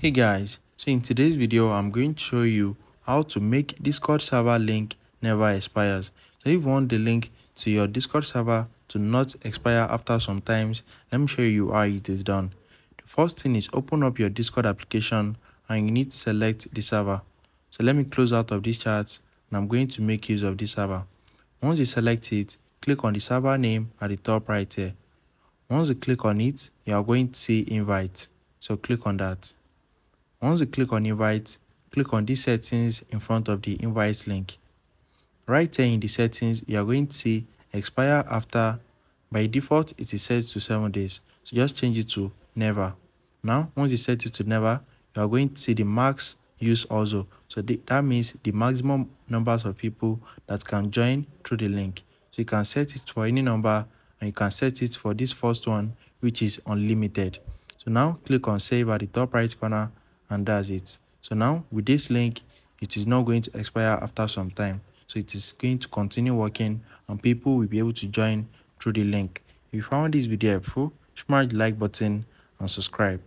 hey guys so in today's video i'm going to show you how to make discord server link never expires. So if you want the link to your discord server to not expire after some times let me show you how it is done. The first thing is open up your discord application and you need to select the server. So let me close out of this chat and i'm going to make use of this server. Once you select it click on the server name at the top right here. Once you click on it you are going to see invite. So click on that once you click on invite click on these settings in front of the invite link. Right here in the settings you are going to see expire after. By default it is set to seven days. So just change it to never. Now once you set it to never you are going to see the max use also. So that means the maximum numbers of people that can join through the link. So you can set it for any number and you can set it for this first one which is unlimited. So now click on save at the top right corner and that's it. So now with this link it is not going to expire after some time. So it is going to continue working and people will be able to join through the link. If you found this video helpful smash the like button and subscribe